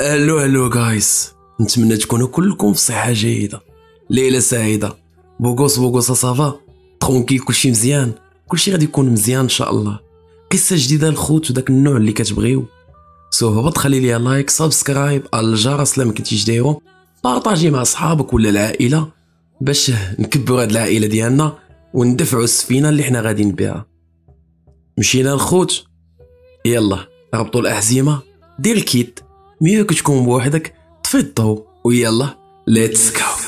ألو ألو جايز نتمنى تكونوا كلكم في صحه جيده ليله سعيده beau gosse beau gosse ça va tranquille كلشي مزيان. كلشي غادي يكون مزيان إن شاء الله. قصة جديدة للخوت وداك النوع اللي كتبغيو. so هبط خلي لي like subscribe الجرس لا ما كنتيش دايرو. بارطاجي مع صحابك ولا العائلة باش نكبروا هاد العائلة ديالنا وندفعوا السفينة اللي حنا غاديين بها مشينا الخوت يلا ربطوا الأحزمة. دير ال kit. mieux que تكون بوحدك طفي الضو ويلا let's go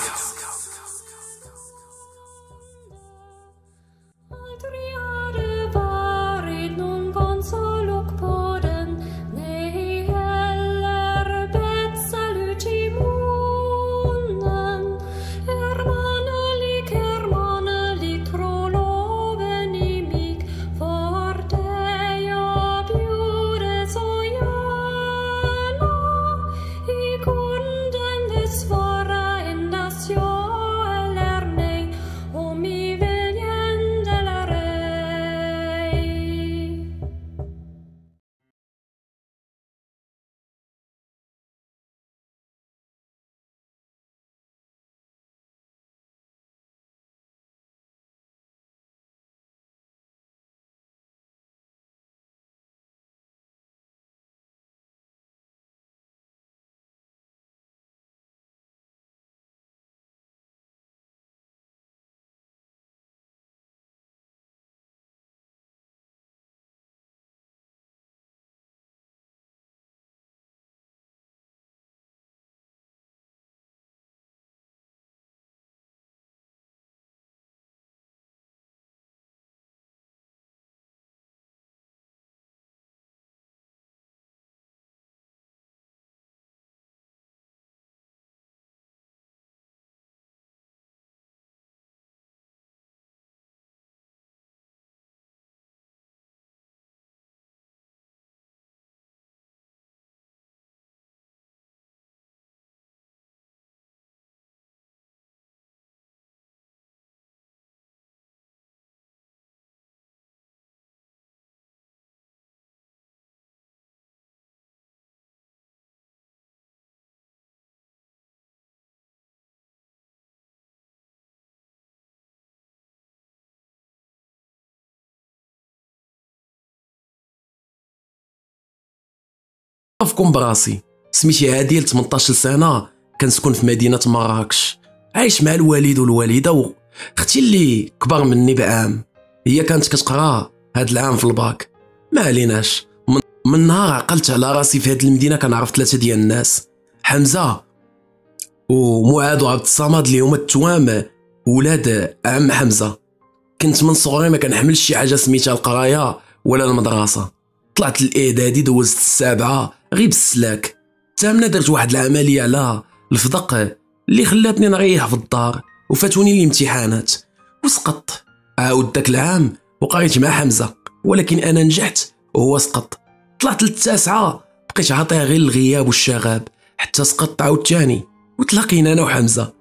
نعرفكم براسي. سميتي عادل 18 سنة كنسكن في مدينة مراكش. عايش مع الوالد والوالدة واختي اللي كبر مني بعام. هي كانت كتقرأ هاد العام في الباك. ما عليناش. من, من نهار عقلت على راسي في هاد المدينة كنعرف ثلاثة ديال الناس. حمزة ومعاذ وعبد الصمد اللي هما التوام ولاد عم حمزة. كنت من صغري ما كنحملش شي حاجة سميتها القراية ولا المدرسة. طلعت الإعدادي دوزت السابعة غير بالسلاك. الثامنه درت واحد العملية على الفضق اللي خلاتني نريح في الدار وفاتوني الامتحانات. وسقطت عاود داك العام وقريت مع حمزة ولكن أنا نجحت وهو سقط. طلعت للتاسعة بقيت عاطيها غير الغياب والشغاب. حتى سقطت عاوتاني وتلاقينا أنا وحمزة.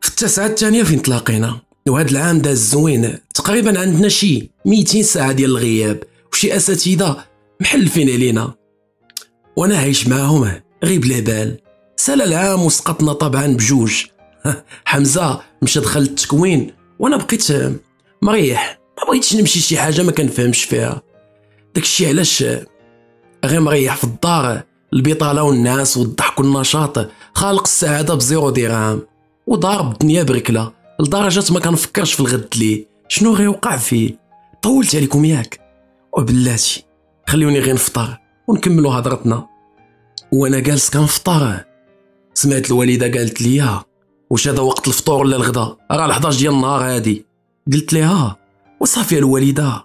في التاسعة الثانية فين تلاقينا؟ وهذا العام داز زوين. تقريبا عندنا شي 200 ساعة ديال الغياب وشي أساتذة محلفين علينا. وأنا عايش معاهم غير بلا بال. سال العام وسقطنا طبعا بجوج. حمزة مشى دخل التكوين وأنا بقيت مريح. ما بغيتش نمشي شي حاجة ما كنفهمش فيها. داكشي علاش غير مريح في الدار البطالة والناس والضحك والنشاط. خالق السعادة بزيرو درهم وضارب الدنيا بركلة لدرجة ما كنفكرش في الغد ليه شنو غيوقع فيه؟ طولت عليكم ياك. وبلاتي خليوني غير نفطر. ونكملوا هضرتنا. وأنا جالس كنفطر سمعت الوالدة قالت لي واش هذا وقت الفطور ولا الغدا؟ راه 11 ديال النهار هادي. قلت لها وصافي الوالدة.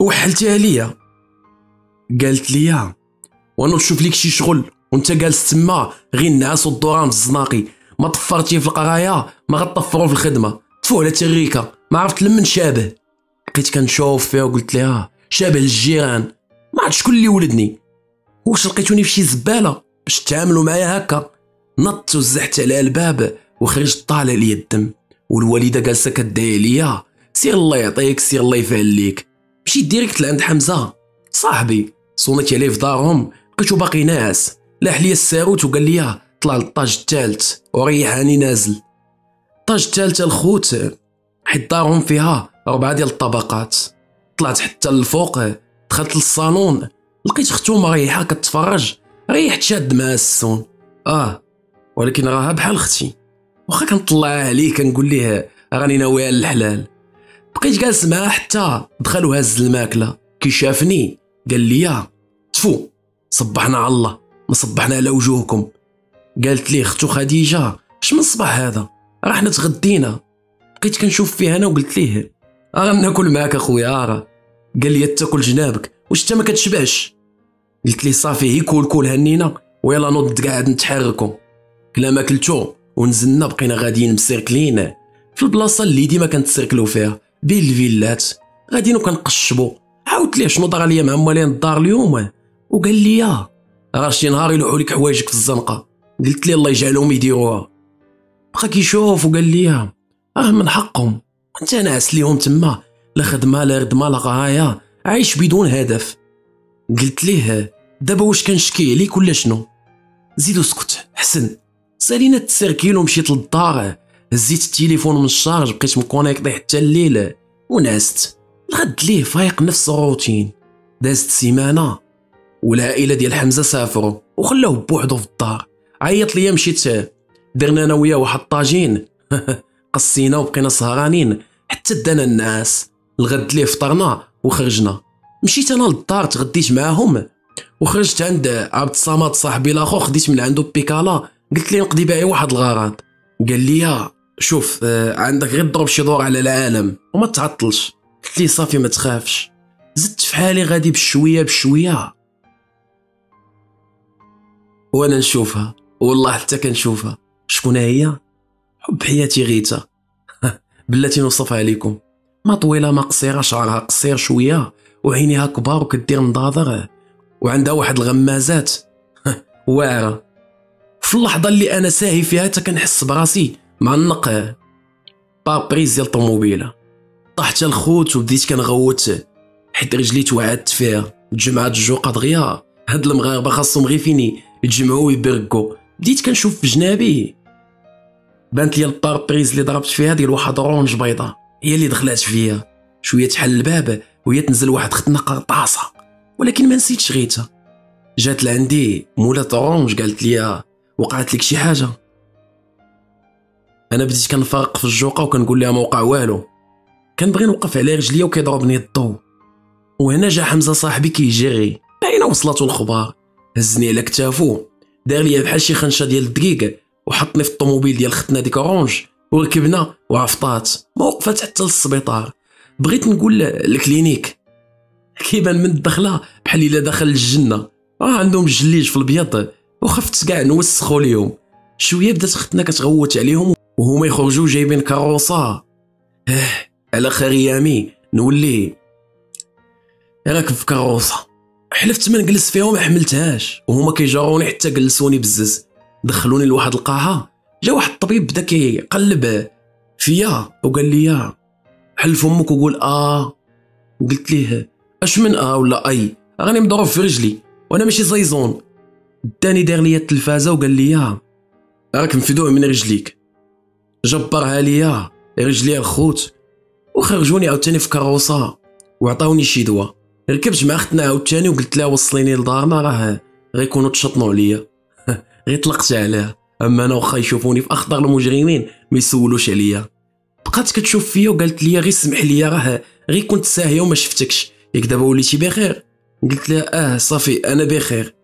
وحلتي عليا قالت لي وأنا نشوف ليك شي شغل وانت جالس تما غير النعاس والدوران في الزناقي. ما طفرتي في القرايه ما غطفروا في الخدمة. تفو على تريكة ما عرفت لمن شابه. بقيت كنشوف فيها وقلت لها شابه الجيران. عرفت شكون اللي ولدني؟ واش لقيتوني في شي زبالة؟ باش تعاملوا معايا هكا؟ نط وزحت على الباب وخرجت طالع لي الدم. والوالدة جالسة كدعي عليا سير الله يعطيك سير الله يفعل ليك. مشيت direct لعند حمزة. صاحبي صونيت عليه في دارهم لقيتو باقي ناعس. لاح ليا الساروت وقال لي طلع لل étage الثالث وريحاني نازل. ال étage الثالث الخوت حيت دارهم فيها ربعة ديال الطبقات. طلعت حتى للفوق دخلت للصالون لقيت ختو مريحة كتفرج ريحت شاد مع السون. آه ولكن راها بحال أختي. واخا كنطلع عليه كنقول ليه راني ناوي على الحلال. بقيت جالس معاه حتى دخل وهز الماكلة. كي شافني قال لي تفو صبحنا على الله ما صبحنا على وجوهكم. قالت لي أختو خديجة اش من صباح هذا؟ راه حنا تغدينا بقيت كنشوف فيه أنا وقلت ليه راه ناكل معاك أخويا راه قال لي تاكل جنابك. واش انت ما كتشبعش؟ قلت ليه صافي هي كول كول هنينا ويلا نوض قاعد نتحركوا كلا ما كلتو ونزلنا بقينا غاديين مسيركلين. في البلاصة اللي ديما كنتسيركلو فيها بين الفيلات. غاديين وكنقشبوا عاودت ليه شنو طرا ليا مع موالين الدار اليوم. وقال لي راه شي نهار يلوحوا لك حوايجك في الزنقة. قلت ليه الله يجعلهم يديروها. بقى كيشوف وقال لي راه من حقهم. انت ناعس ليهم تما. لا خدمه لا ردمه لا غاية عايش بدون هدف. قلت ليه دابا واش كنشكي عليك ولا شنو؟ زيد اسكت حسن. سالينا التسركيل ومشيت للدار. هزيت التليفون من الشارج بقيت مكونيكطي حتى الليل. ونعست. الغد ليه فايق نفس الروتين. دازت سيمانة. والعائلة ديال حمزة سافروا وخلاوه بوحدو في الدار. عيط ليا مشيت. درنا أنا وياه واحد الطاجين. قصينا وبقينا سهرانين. حتى دانا الناس. الغد ليه فطرنا وخرجنا. مشيت أنا للدار تغديت معاهم. وخرجت عند عبد الصمد صاحبي الاخو خديت من عنده بيكالا. قلت ليه نقضي بها واحد الغرض قال لي شوف آه، عندك غير ضرب شي دور على العالم وما تعطلش. قلت ليه صافي ما تخافش. زدت في حالي غادي بشوية بشوية. وأنا نشوفها. والله حتى كنشوفها. شكون هي؟ حب حياتي غيتا. بلاتي نوصفها عليكم. ما طويلة ما قصيرة شعرها قصير شوية وعينيها كبار وكدير نضاضر وعندها واحد الغمازات. واعرة. في اللحظة اللي أنا ساهي فيها حتى كنحس براسي معلق بابريز ديال الطوموبيله طحت الخوت وبديت كنغوت حيت رجلي توعدت فيها. تجمعات الجوقه دغيا هاد المغاربة خاصهم غير فيني. يتجمعوا ويبرقوا. بديت كنشوف في جنابي. بانت لي ال pare-brise اللي ضربت فيها ديال واحد Range بيضاء. هي اللي دخلات فيا. شوية تحل الباب وهي تنزل واحد ختنا قرطاسه ولكن ما نسيتش غيتها جات لعندي مولات ال Range قالت لي وقعت لك شي حاجة؟ أنا بديت كنفرق في الجوقة وكنقول لها ما وقع والو. كنبغي نوقف على رجليا وكيضربني الضو. وهنا جا حمزة صاحبي كيجري باينه وصلته الخبار. هزني على كتافو. دار ليا بحال شي خنشة ديال الدقيق وحطني في الطوموبيل ديال ختنا ديك ال Range. وركبنا وعفطات. ما وقفات حتى للسبيطار. بغيت نقول ال clinique. كيبان من الدخلة بحال إلا دخل الجنة. راه عندهم جليج في البيض. وخفت كاع نوسخو ليهم شوية بدات ختنا كتغوت عليهم وهما يخرجوا جايبين كاروسا أه على خير ايامي نولي. راكب في كاروسا حلفت ما نجلس فيها وما حملتهاش. وهما كيجروني حتى جلسوني بزز. دخلوني لواحد القاعة. جا واحد الطبيب بدا كيقلب فيا وقال لي حل فمك؟ وقول آه. قلت ليه أش من آه ولا أي؟ راني مضروب في رجلي وأنا ماشي زيزون. داني دار ليا التلفازة وقال لي راك مفدوع من رجليك. جبرها ليا رجلي الخوت. وخرجوني عاوتاني في كاروسا وعطاوني شي دواء. ركبت مع أختنا عاوتاني وقلت لها وصليني لدارنا راه غيكونوا تشطنوا عليا. غير طلقت عليها. أما أنا واخا يشوفوني في أخطر المجرمين ما يسولوش عليا. بقات كتشوف فيا وقالت لي غير سمح لي راه غير كنت ساهية وما شفتكش. ياك دابا وليتي بخير. قلت لها آه صافي أنا بخير.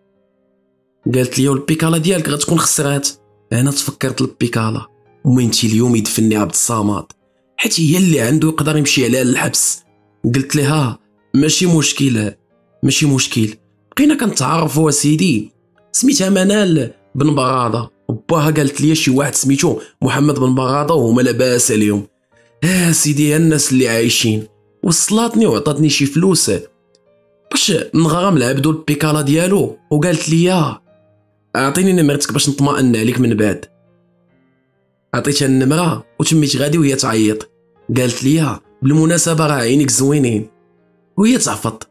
قالت لي والبيكالا ديالك غتكون خسرات. أنا تفكرت البيكالا ومنتي اليوم يدفني عبد الصمد. حيت هي اللي عنده يقدر يمشي عليها للحبس قلت لها ماشي مشكل ماشي مشكل. بقينا كنتعرفوا سيدي. سميتها منال بن برادة. باها قالت لي شي واحد سميتو محمد بن براده وهما لاباس عليهم. آه سيدي الناس اللي عايشين. وصلاتني وعطاتني شي فلوس. باش نغرم العبدو البيكالا ديالو. وقالت لي أعطيني نمرتك باش نطمئن عليك من بعد. عطيتها النمرة وتميت غادي وهي تعيط. قالت لي بالمناسبة راه عينيك زوينين. وهي تعفط.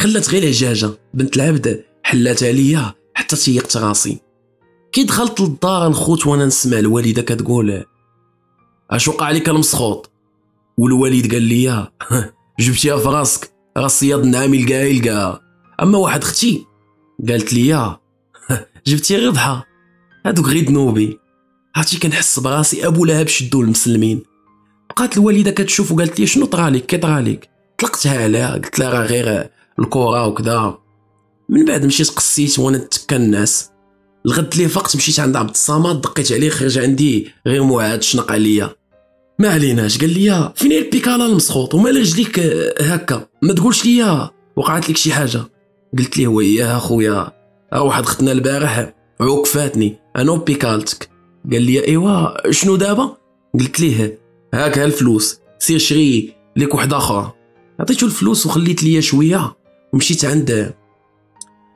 خلات غير العجاجه بنت العبد حلات عليا حتى تيقت راسي. كي دخلت للدار الخوت وأنا نسمع الوالدة كتقول اش وقع عليك المسخوط. والوالد قال لي جبتيها في راسك راه الصياد النعامي لقاها يلقاها. أما واحد أختي قالت لي جبتي ضحى هادوك غير ذنوبي. عرفتي كنحس براسي أبو لهب شدو المسلمين. بقات الوالدة كتشوف وقالت لي شنو طرالك كي طرالك طلقتها عليها قلت لها راه غير الكره وكذا. من بعد مشيت قصيت وأنا نتكا الناس. الغد اللي فقت مشيت عند عبد الصمد دقيت عليه خرج عندي غير معاد شنق عليا. ما عليناش قال لي فين هي البيكالا المسخوط؟ ومال رجليك هكا. ما تقولش لي وقعت لك شي حاجة. قلت ليه وياه أخويا؟ واحد ختنا البارح عوقفاتني. أنا وبيكالتك. قال لي إيوا شنو دابا؟ قلت ليه هاك الفلوس. سير شري ليك وحده أخرى عطيتو الفلوس وخليت ليا شوية. ومشيت عند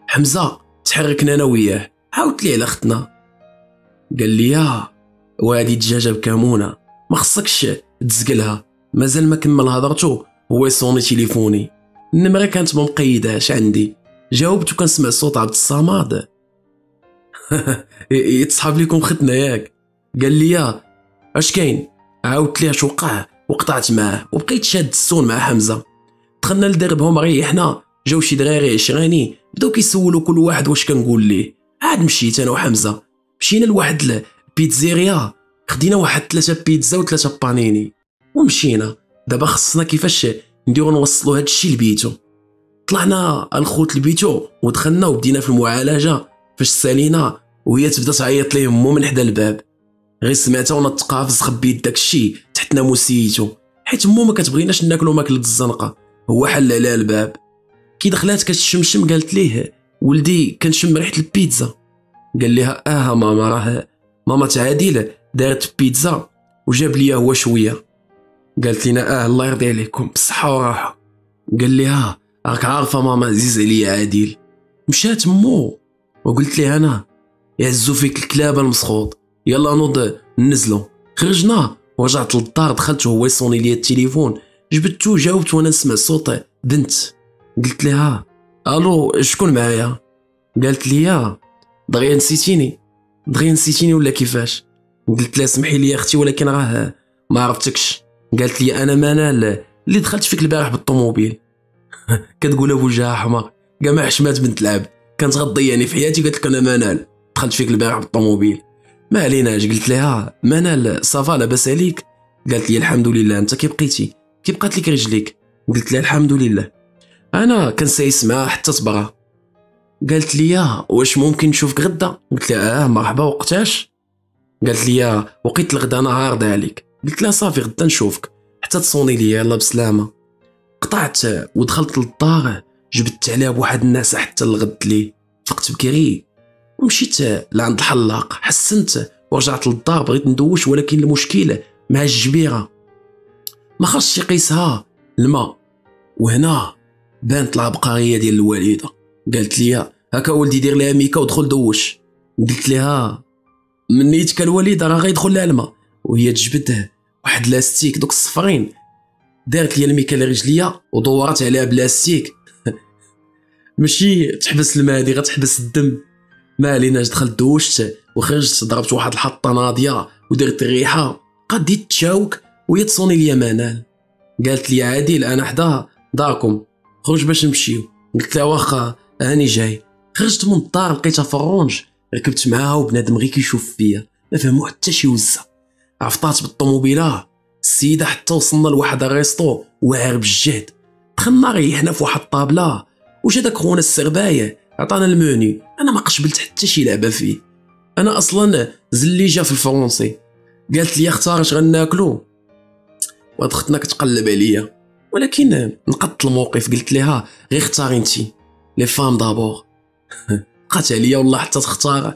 حمزة تحركنا أنا وياه. عاودت ليه على ختنا قال لي وهادي دجاجة بكمونه ما خصكش تزقلها مازال ما كمل هضرتو هو يصوني تليفوني. النمرة كانت مقيداش عندي؟ جاوبت وكنسمع صوت عبد الصمد. يتصحاب لكم ختنا ياك. قال لي اش كاين؟ عاودت ليه اش وقع؟ وقطعت معاه وبقيت شاد السون مع حمزة. دخلنا لدربهم ريحنا جاو شي دراري عشراني بداو كيسولوا كل واحد واش كنقول ليه. عاد مشيت أنا وحمزة. مشينا لواحد البيتزيريا خدينا واحد ثلاثة بيتزا وثلاثة بانيني. ومشينا. دابا خصنا كيفاش نديرو نوصلو هاد الشيء لبيتو. طلعنا الخوت لبيتو ودخلنا وبدينا في المعالجة. فاش سالينا وهي تبدا تعيط ليه مو من حدا الباب. غير سمعتها وأنا تقافز خبيت داك الشيء تحت ناموسيتو حيت مو ما كتبغيناش ناكلو ماكلة الزنقة. هو حل عليها الباب. كي دخلات كتشمشم قالت ليه ولدي كنشم ريحة البيتزا. قال لها آه ماما راه ماما تعادل دارت بيتزا وجاب ليا هو شوية. قالت لنا آه الله يرضي عليكم بالصحه وراحة. قال لها راك عارفة ماما عزيز عليا عادل مشات مو وقلت ليه أنا يعزو فيك الكلاب المسخوط. يلا نوض ننزلو. خرجنا ورجعت للدار دخلت وهو يصوني لي التليفون. جبدتو جاوبت وأنا نسمع صوت بنت قلت لها ألو شكون معايا قالت لي دغيا نسيتيني دغيا نسيتيني ولا كيفاش قلت لها سمحي لي أختي ولكن راه ما عرفتكش قالت لي أنا منال اللي دخلت فيك البارح بالطوموبيل كتقولها بوجهها احمر كاع ما حشمات بنت العبد كانت غضيعني في حياتي قالت لك أنا منال دخلت فيك البارح بالطوموبيل ما عليناش قلت لها منال صافا لاباس عليك قالت لي الحمد لله انت كي بقيتي كي بقات لك رجليك قلت لها الحمد لله أنا كنسايس معاها حتى تبغى قالت لي واش ممكن نشوفك غدا؟ قلت لها آه مرحبا وقتاش؟ قالت لي وقيت الغدا أنا عارضة عليك. قلت لها صافي غدا نشوفك. حتى تصوني لي يلا بسلامة. قطعت ودخلت للدار جبدت عليها بواحد الناس حتى الغد لي. فقت بكري ومشيت لعند الحلاق. حسنت ورجعت للدار بغيت ندوش ولكن المشكل مع الجبيرة. ما خرجش يقيسها الماء. وهنا بانت العبقرية ديال الوالدة. قالت لي هكا ولدي دير لها ميكا ودخل دوش. قلت لها من نيتك الوالدة راه غيدخل لها الماء. وهي تجبد واحد لاستيك دوك الصفرين. دارت لي الميكا لرجليا ودورت عليها بلاستيك. ماشي تحبس الماء هادي غتحبس الدم. ما عليناش دخلت دوشت وخرجت ضربت واحد الحطة ناضية ودرت الريحة. قديت تشاوك وهي تصوني ليا منال قالت لي عادل أنا حدا داركم. خرج باش نمشيو. قلت لها واخا هاني جاي. خرجت من الدار لقيتها في ال Range. ركبت معاها وبنادم غير كيشوف فيا. ما فهمو حتى شي وزة. عفطات بالطوموبيلة. السيدة حتى وصلنا لواحد resto واعر بالجهد. دخلنا ريحنا في واحد الطابلة. وش هذاك خونا السرباية؟ عطانا الموني. أنا ما قشبلت حتى شي لعبة فيه. أنا أصلا زليجه في الفرونسي قالت لي اختار اش غناكلو وهاد ختنا كتقلب عليا. ولكن نقدت الموقف قلت لها غير اختاري انتي les femmes d'abord بقات عليا والله حتى تختار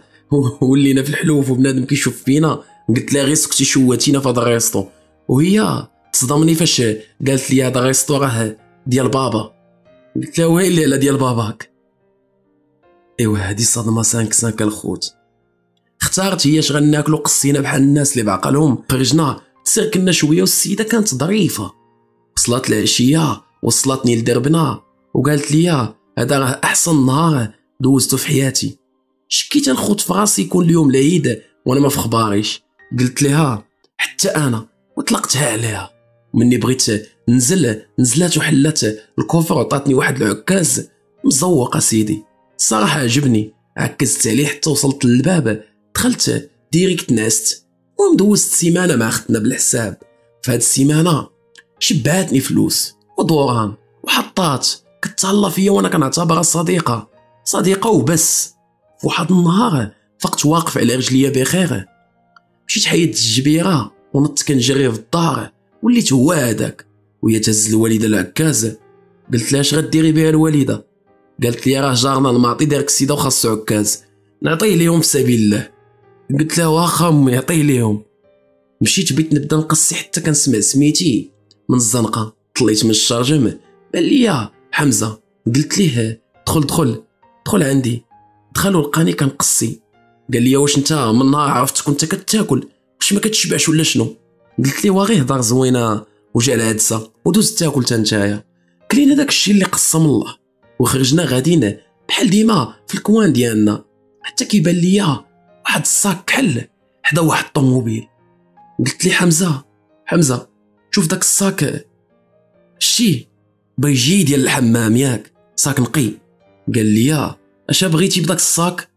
ولينا في الحلوف وبنادم كيشوف فينا. قلت لها غير سكتي شواتينا في هذا ال resto. وهي صدمني فاش قالت لي هذا resto راه ديال بابا. قلت لها وين اللي على ديال باباك ايوا هادي صدمة 5 5 الخوت. اختارت هي اش غناكلو قصينا بحال الناس اللي بعقلهم. خرجنا سركنا شوية والسيدة كانت ظريفة. وصلت العشيه وصلتني لدربنا وقالت لي هذا راه أحسن نهار دوزته في حياتي. شكيت نخوت في راسي يكون اليوم العيد وأنا ما في خباريش. قلت لها حتى أنا وطلقتها عليها. مني بغيت نزل نزلات وحلات الكوفر وعطاتني واحد العكاز مزوق سيدي الصراحه عجبني. عكزت عليه حتى وصلت للباب دخلت ديريكت نعست ومدوزت سيمانة مع أختنا بالحساب. فهاد السيمانة شبعاتني فلوس ودوران وحطات. كتهلا فيا وأنا كنعتبرها صديقة. صديقة وبس. فواحد النهار فقت واقف على رجليا بخير. مشيت حيدت الجبيرة ونط كنجري في الدار وليت هو هذاك وهي تهز الوالده العكاز. قلت لها اش غديري بها الوالدة؟ قالت لي راه جارنا المعطي دارك السيدة وخاصو عكاز. نعطيه ليهم في سبيل الله. قلت لها واخا أمي عطيه ليهم. مشيت بيت نبدا نقصي حتى كنسمع سميتي. من الزنقة طليت من الشارجم بان ليا حمزة قلت ليه دخل دخل دخل عندي. دخل ولقاني كنقصي قال لي واش انت من نهار عرفتك كنت كتاكل؟ واش ما كتشبعش ولا شنو؟ قلت لي واغي هضر زوينة وجا العدسه ودوز تاكل تا نتايا. كلينا داك الشيء اللي قسم الله. وخرجنا غاديين بحال ديما في الكوان ديالنا. حتى كيبان ليا واحد الصاك كحل حدا واحد الطوموبيل قلت لي حمزة حمزة شوف داك الصاك. شتي بيجي ديال الحمام ياك. صاك نقي. قال لي اش بغيتي بداك الصاك؟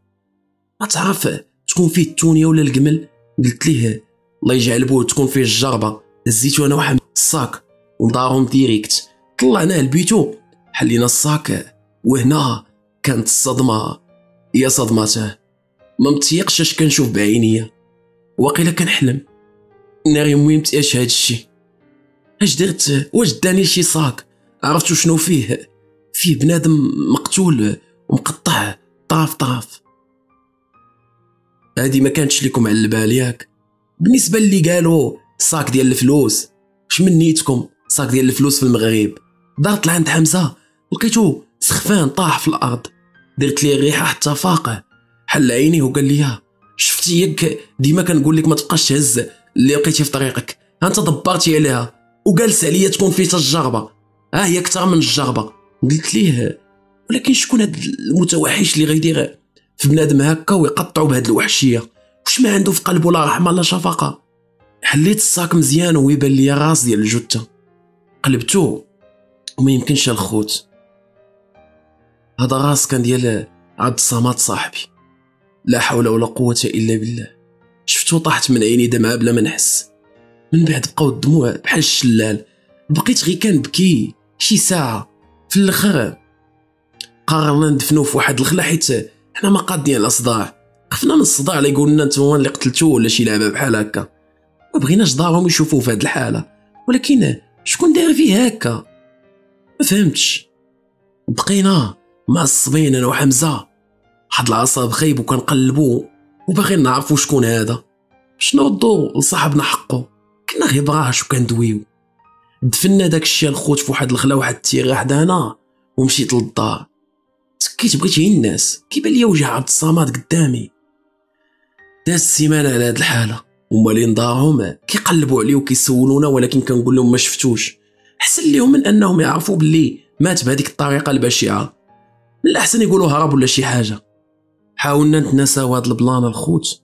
ما تعرف تكون فيه التونية ولا الجمل قلت ليه الله يجعل بوه تكون فيه الجربة. هزيتو أنا وحمد الصاك ودارهم direct. طلعناه لبيتو حلينا ال sac. وهنا كانت الصدمة. هي صدمته ما متيقش اش كنشوف بعينيا. واقيلا كنحلم. ناري مهم اش هاد الشي اش درت؟ واش داني شي sac؟ عرفتو شنو فيه؟ فيه بنادم مقتول ومقطع طاف طاف هادي ما كانتش لكم على البال ياك؟ بالنسبة اللي قالوا صاك ديال الفلوس اش من نيتكم صاك ديال الفلوس في المغرب؟ دارت لعند حمزة لقيتو سخفان طاح في الأرض. درت ليه الريحة حتى فاقة. حل عينيه وقال لي شفتي ياك؟ ديما كنقول لك ما تبقاش تهز اللي لقيتي في طريقك. انت دبرتي عليها. وجالس عليا تكون فيه الجربه ها هي أكثر من الجربه قلت ليه؟ ولكن شكون هاد المتوحش اللي غيدير في بنادم هكا ويقطعو بهاد الوحشية؟ واش ما عنده في قلبه لا رحمة لا شفقة؟ حليت الصاك مزيان ويبان لي راس ديال الجثة. قلبتو وما يمكنش الخوت. هذا راس كان ديال عبد الصمد صاحبي. لا حول ولا قوة إلا بالله. شفتو طاحت من عيني دمعة بلا ما نحس. من بعد بقاو الدموع بحال الشلال. بقيت غير كنبكي شي ساعة في الأخر. قررنا ندفنو في واحد الخلا حيت حنا ما قادين على صداع خفنا من الصداع اللي يقول لنا نتوما اللي قتلتو ولا شي لعبة بحال هكا. ما بغيناش دارهم يشوفوه في هاد الحالة. ولكن شكون داير فيه هكا؟ ما فهمتش. بقينا معصبين أنا وحمزة. واحد العصا خايب وكنقلبو. وباغيين نعرفو شكون هذا. باش نردو لصاحبنا حقه كنا غير براهش وكندويو. دفنا داك الشيء الخوت في واحد الخلا واحد التيغه حدانا ومشيت للدار. سكيت بغيت غير الناس. كيبان ليا وجه عبد الصمد قدامي. داز السيمانة على هاد الحالة. ومالين دارهم كيقلبوا عليه وكيسولونا ولكن كنقول لهم ما شفتوش. أحسن ليهم من أنهم يعرفوا باللي مات بهذيك الطريقة البشعه من الاحسن يقولوا هرب ولا شي حاجة. حاولنا نتناساو هاد البلان الخوت.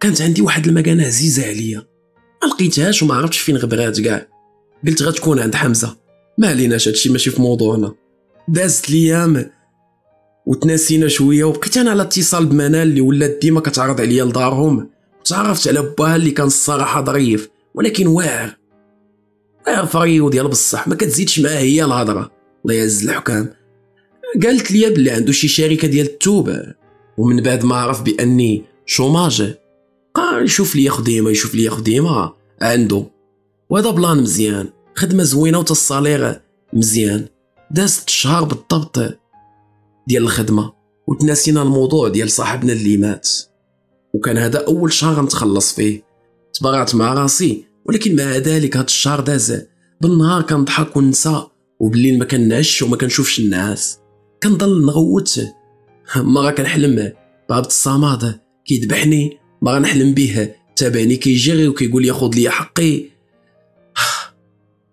كانت عندي واحد المكانة عزيزة عليا. ما لقيتهاش وما عرفتش فين غبرات كاع. قلت غتكون عند حمزة. ما عليناش هادشي ماشي في موضوعنا دازت الأيام وتناسينا شوية وبقيت أنا على اتصال بمنال اللي ولات ديما كتعرض عليا لدارهم. وتعرفت على باها اللي كان الصراحة ظريف ولكن واعر. واعر فريو ديال بصح ما كتزيدش معاه هي الهضرة. الله يعز الحكام. قالت لي بلي عنده شي شركة ديال التوبه ومن بعد ما عرف بأني chômage. قال يشوف لي خديمه يشوف لي خديمه عنده. وهذا plan مزيان. خدمة زوينة و salaire مزيان. دازت شهر بالضبط ديال الخدمة. وتناسينا الموضوع ديال صاحبنا اللي مات. وكان هذا أول شهر نتخلص فيه. تبرعت مع راسي. ولكن مع ذلك هاد الشهر داز. بالنهار كنضحك وننسى وبالليل ما كنعش وما كنشوفش الناس. كنضل نغوت. مرة كنحلم. بعبد الصماد كيذبحني. ما غنحلم به تابعني كيجري وكيقول لي خذ لي حقي.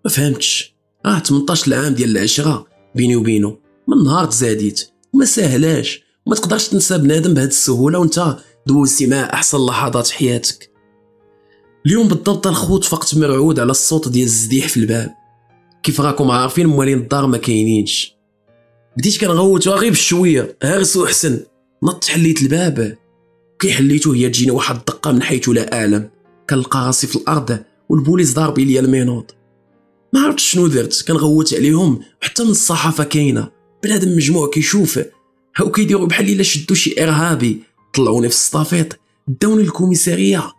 ما فهمتش. آه 18 العام ديال العشرة بيني وبينه من نهار تزاديت. وما ساهلاش وما تقدرش تنسى بنادم بهذه السهولة وانت دوزتي معاه أحسن لحظات حياتك. اليوم بالضبط الخوت فقت مرعود على الصوت ديال الزديح في الباب. كيف راكم عارفين موالين الدار ما كاينينش. بديت كنغوت غير بشويه هرس حسن نط حليت الباب. كي حليتو هي تجيني واحد الدقة من حيث لا أعلم. كنلقى راسي في الأرض والبوليس ضارب ليا ال menottes ما عرفتش شنو درت كنغوت عليهم حتى من الصحافة كاينة. بنادم مجموع كيشوف. هاو كيديروا بحال إلا شدوا شي ارهابي طلعوني في ال estafette داوني للكوميسارية.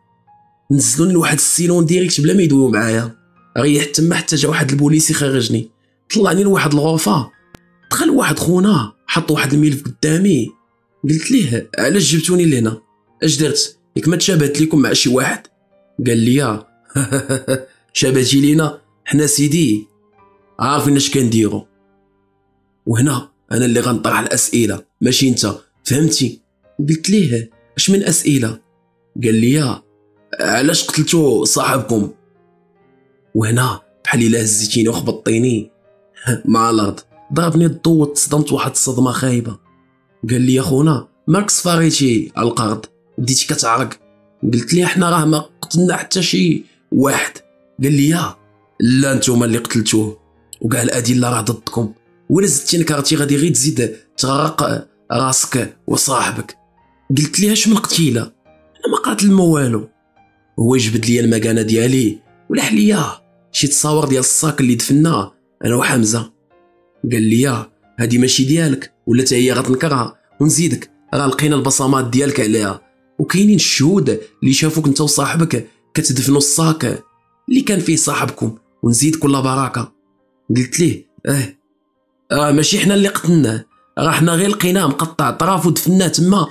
نزلوني لواحد السيلون direct بلا ما يدويو معايا. ريحت تما حتى جا واحد البوليس يخرجني طلعني لواحد الغرفة. دخل واحد خونا حط واحد الملف قدامي. قلت ليه علاش جبتوني لهنا؟ اش درت؟ ياك ما تشابهت لكم مع شي واحد؟ قال لي شابهتي لينا؟ حنا سيدي. عارفين اش كنديرو. وهنا أنا اللي غنطرح الأسئلة. ماشي أنت فهمتي؟ قلت ليه؟ أش من أسئلة؟ قال لي علاش قتلتو صاحبكم؟ وهنا بحال إلا هزيتيني وخبطتيني. مع الأرض. ضربني الضو وتصدمت واحد الصدمة خايبة. قال لي خونا مالك صفاريتي على القرض. بديتي كتعرق. قلت ليه حنا راه ما قتلنا حتى شي واحد. قال لي لا نتوما اللي قتلتوه. وكاع الأدلة راه ضدكم. ولا زدتي نكرتي غادي غير تزيد تغرق راسك وصاحبك. قلت ليه اش من قتيلة؟ أنا ما قاتل ما والو. هو جبد لي المكانة ديالي. ولح ليا شي تصاور ديال الصاك اللي دفنا أنا وحمزة. قال لي هادي ماشي ديالك. ولا حتى هي غتنكرها. ونزيدك راه لقينا البصمات ديالك عليها. وكاينين الشهود اللي شافوك انت وصاحبك كتدفنوا الصاك. اللي كان فيه صاحبكم ونزيد كل بركة. قلت ليه آه راه ماشي حنا اللي قتلناه راه حنا غير لقيناه مقطع طراف ودفناه تما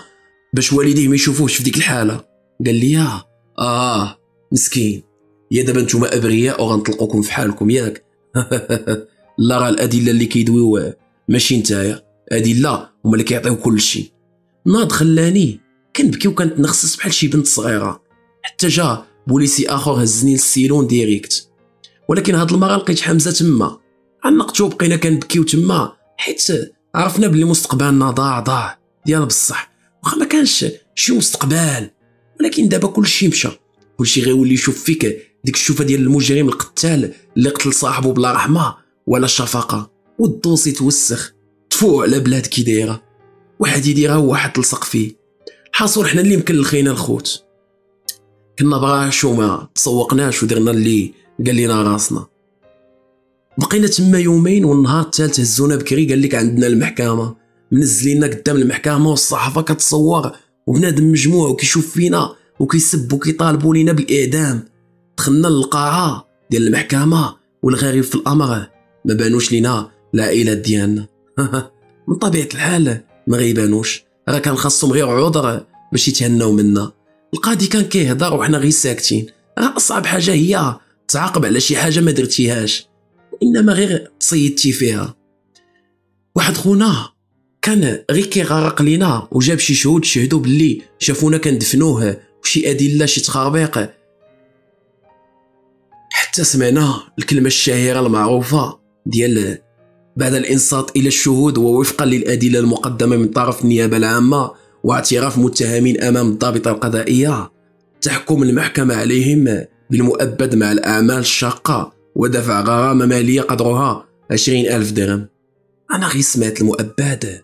باش والديه ما يشوفوش في ديك الحالة. قال لي آه مسكين. يا دابا نتوما أبرياء وغنطلقوكم في حالكم ياك. لا راه الأدلة اللي كيدويو ماشي نتايا. أدلة هما اللي كيعطيو كل شيء ناض خلاني كنبكي وكنتنخصص بحال شي بنت صغيرة. حتى جا بوليسي آخر هزني للسيلون direct. ولكن هاد المرة لقيت حمزة تما. عنقتو بقينا كنبكيو تما حيت عرفنا بلي مستقبلنا ضاع ضاع. ديال بصح. واخا ما كانش شي مستقبل. ولكن دابا كلشي مشى. كلشي غيولي يشوف فيك ديك الشوفة ديال المجرم القتال اللي قتل صاحبه بلا رحمة ولا شفقه والدوسي توسخ. تفوق على بلاد كي دايرة. واحد يديرها وواحد تلصق فيه. حاصل حنا اللي مكلخينا الخوت. كنا بغا شو ما تسوقناش ودرنا اللي قال لنا راسنا. بقينا تما يومين والنهار الثالث هزونا بكري قال لك عندنا المحكمة. منزلينا قدام المحكمة والصحافة كتصور وبنادم مجموع وكيشوف فينا وكيسب وكيطالبوا لينا بالإعدام. دخلنا للقاعة ديال المحكمة والغريب في الأمر ما بانوش لينا العائلات ديالنا. من طبيعة الحال ما غيبانوش. راه كان خاصهم غير عذر باش يتهناو منا. القاضي كان كيهضر وحنا غير ساكتين. راه أصعب حاجة هي تعاقب على شي حاجة ما درتيهاش. انما غير تصيدتي فيها. واحد خونا كان غير كيغرق لينا وجاب شي شهود شهدوا باللي شافونا كندفنوه وشي أدلة شي تخربيق حتى سمعنا الكلمة الشهيرة المعروفة ديال بعد الانصات إلى الشهود ووفقا للأدلة المقدمة من طرف النيابة العامة واعتراف متهمين أمام الضابطه القضائية تحكم المحكمة عليهم بالمؤبد مع الأعمال الشاقة ودفع غرامة مالية قدرها عشرين ألف درهم. أنا غير سمعت المؤبد.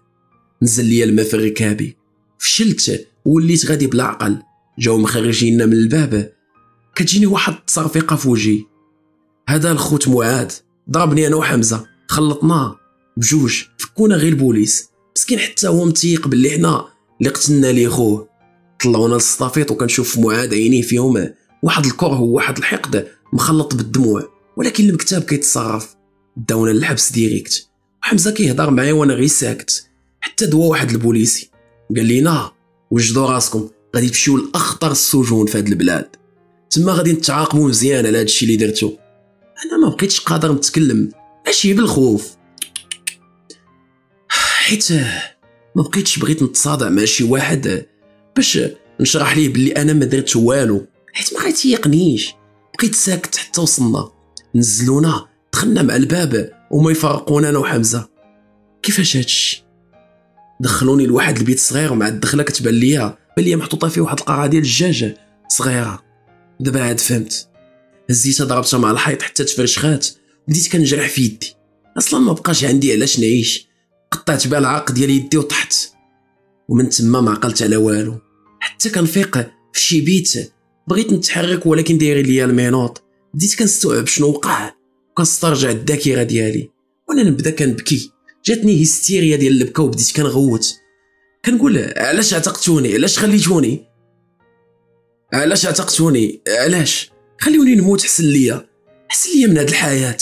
نزل ليا الماء في ركابي فشلت. وليت غادي بلا عقل. جاو مخرجينا من الباب. كتجيني واحد التصرفيقه في وجهي هذا الخوت معاد ضربني أنا وحمزة. خلطناه بجوج فكونا غير البوليس. مسكين حتى هو متيق باللي حنا اللي قتلنا ليه خوه. طلعونا لل estafette وكنشوف معاد عينيه فيهم. واحد الكره وواحد الحقد مخلط بالدموع ولكن المكتاب كيتصرف. داونا للحبس direct. وحمزة كيهضر معايا وأنا غير ساكت. حتى دوا واحد البوليسي قال لينا وجدوا راسكم؟ غادي تمشيو لأخطر السجون في هاد البلاد. تما غادي نتعاقبوا مزيان على هادشي اللي درتو. أنا ما بقيتش قادر نتكلم. ماشي بالخوف. حيت ما بقيتش بغيت نتصادع مع شي واحد باش نشرح ليه بلي أنا ما درت والو. حيت ما غيتيقنيش بقيت ساكت حتى وصلنا. نزلونا دخلنا مع الباب وما يفرقونا أنا وحمزة. كيفاش هادشي؟ دخلوني لواحد البيت صغير مع الدخلة كتبان ليا بان ليا محطوطة فيه واحد القاعة ديال الدجاج صغيرة. دابا عاد فهمت. هزيتها ضربتها مع الحيط حتى تفرشخات. بديت كنجرح في يدي. أصلا ما بقاش عندي علاش نعيش. قطعت بها العرق ديال يدي وطحت. ومن تما ما عقلت على والو. حتى كنفيق في شي بيت. بغيت نتحرك ولكن داير ليا المينوط. بديت كنستوعب شنو وقع. وكنسترجع الذاكرة ديالي. وأنا نبدأ كنبكي. جاتني هيستيريا ديال البكا وبديت كنغوت. كنقول علاش عتقتوني؟ علاش خليتوني؟ علاش عتقتوني؟ علاش؟ خليوني نموت حسن ليا. حسن ليا من هاد الحياة.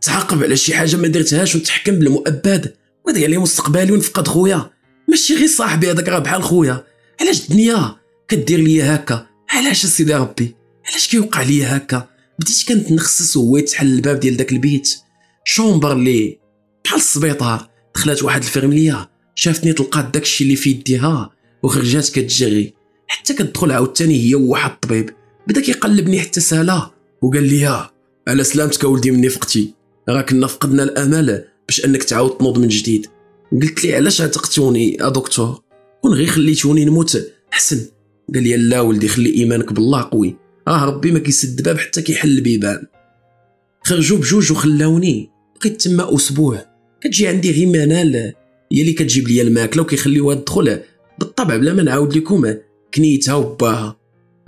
تعاقب على شي حاجة ما درتهاش ونتحكم بالمؤبد. وضيع لي مستقبلي ونفقد خويا. ماشي غير صاحبي هذاك راه بحال خويا. علاش الدنيا كدير ليا هكا؟ علاش سيدي ربي؟ علاش كيوقع ليا هكا؟ بديت كنتنخسس وهو تحل الباب ديال داك البيت. شومبر لي بحال السبيطار. دخلت واحد الفرملية. شافتني تلقات داكشي اللي في يديها وخرجات كتجري. حتى كتدخل عاوتاني هي وواحد الطبيب. بدا كيقلبني حتى سالا وقال لي على سلامتك ولدي مني فقتي راه كنا فقدنا الأمل باش أنك تعاود تنوض من جديد. قلت لي علاش عتقتوني يا دكتور؟ كون غير خليتوني نموت احسن قال لي لا ولدي خلي إيمانك بالله قوي. راه ربي ما كيسد باب حتى كيحل البيبان خرجوا بجوج وخلاوني. بقيت تما أسبوع. كتجي عندي غير منال. هي اللي كتجيب لي الماكلة وكيخليوها تدخل. بالطبع بلا ما نعاود لكم كنيتها وباها.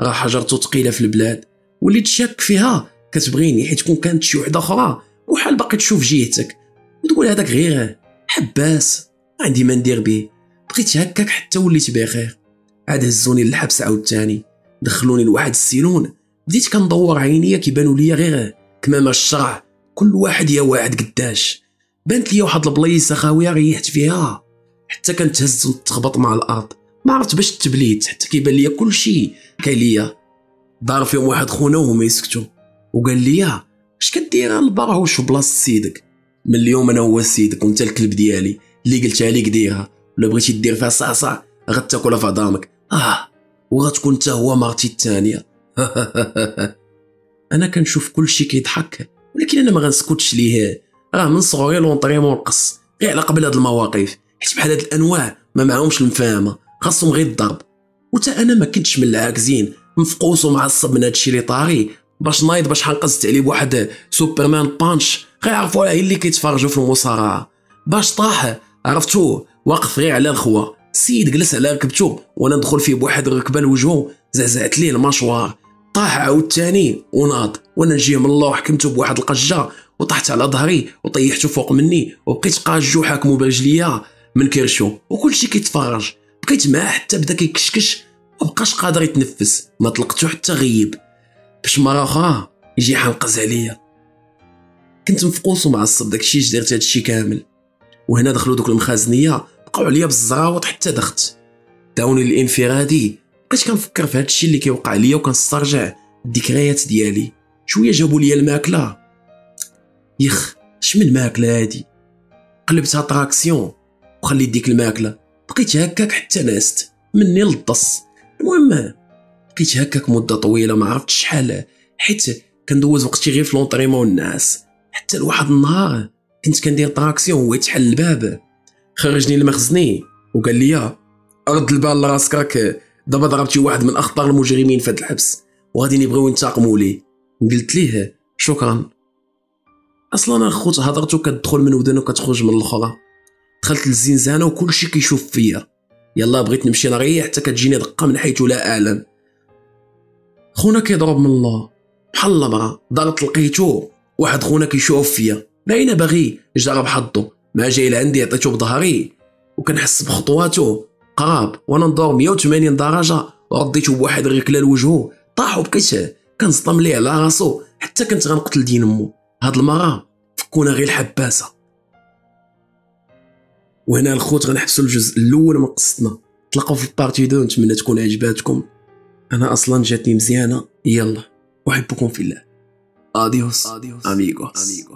راه حجرته ثقيله في البلاد. وليت شاك فيها. كتبغيني حيت كون كانت شي وحدة أخرى. وحال باقي تشوف جهتك. وتقول هذاك غير حباس. عندي ما ندير به. بقيت هكاك حتى وليت بخير عاد هزوني للحبس عاوتاني. دخلوني لواحد السيلون بديت كندور عينيا كيبانوا ليا غير كمام الشرع. كل واحد يا واحد قداش. بانت ليا واحد البلايصه خاويه ريحت فيها. حتى كنتهز ونتخبط مع الأرض. ما عرفت باش تبليت. حتى كيبان ليا كل شيء كاين ليا دار فيهم واحد خونا وهما يسكتوا. وقال لي اش كدير البرا وش بلاصة سيدك؟ من اليوم أنا هو سيدك وأنت الكلب ديالي. اللي قلتها ليك ديرها ولا بغيتي دير فيها صعصع غتاكلها في عظامك. آه وغتكون انت هو مرتي الثانية. أنا كنشوف كل شيء كيضحك ولكن أنا ما غنسكتش ليه. راه من صغري لونطريمون نقص غير على قبل هاد المواقف. حيت بحال هاد الأنواع ما معاهمش المفاهمة خاصهم غير الضرب. وتا أنا ما كنتش من العاكزين مفقوس ومعصب من هادشي اللي طاري باش نايض باش حنقزت عليه بواحد سوبرمان بانش غيعرفوا عليه اللي كيتفرجوا في المصارعة. باش طاح عرفتو؟ واقف غير على الخوا. السيد جلس على ركبتو. وأنا ندخل فيه بواحد الركبة لوجهو زعزعت ليه المشوار طاح عاود تاني وناض. وأنا نجي من الله وحكمته بواحد القجة. وطحت على ظهري وطيحته فوق مني. وبقيت قاجو حاكمو برجليا من كرشو. وكلشي كيتفرج. بقيت معاه حتى بدا كيكشكش مبقاش قادر يتنفس ما طلقتو حتى غيب. باش مرة أخرى يجي حنقز عليا كنت مفقوس ومعصب داكشي اش درت هادشي كامل. وهنا دخلوا دوك المخازنية بقاو عليا بالزراوط حتى دخت داوني الانفرادي بقيت كنفكر في هادشي اللي كيوقع ليا وكنسترجع الذكريات ديالي. شوية جابوا ليا الماكلة. يخ اش من ماكلة هادي؟ قلبتها traction وخليت ديك الماكلة. بقيت هكاك حتى ناست مني للضص المهم بقيت هكاك مدة طويلة ما عرفتش شحال حيت كندوز وقتي غير في l'entraînement والنعاس حتى لواحد النهار كنت كندير traction وهو يتحل الباب. خرجني لمخزني وقال لي رد البال لراسك راك دابا ضربتي واحد من اخطر المجرمين في هذا الحبس وغادي يبغيو ينتقموا ليه قلت ليه شكرا. أصلا أخوت هضرتو كتدخل من ودن وكتخرج من الأخرى. دخلت للزنزانة وكلشي كيشوف فيا. يلا بغيت نمشي نريح حتى كتجيني دقة من حيث لا أعلم. خونا كيضرب من الله. بحال المرا دارت لقيتو واحد خونا كيشوف فيا. باينه باغي يجرب حظو ما جاي لعندي عطيتو بظهري. وكنحس بخطواتو. قراب وأنا ندور 180 درجة. ورديتو بواحد الركله لوجهو طاح وبقيت كنصطم ليه على راسو. حتى كنت غنقتل دين أمو. هاد المرة فكونا غير الحباسة. وهنا الخوت غنحبسوا الجزء الأول من قصتنا. تلاقاو في partie deux نتمنى تكون عجباتكم. أنا أصلا جاتني مزيانة. يلا أحبكم في الله. adiós amigos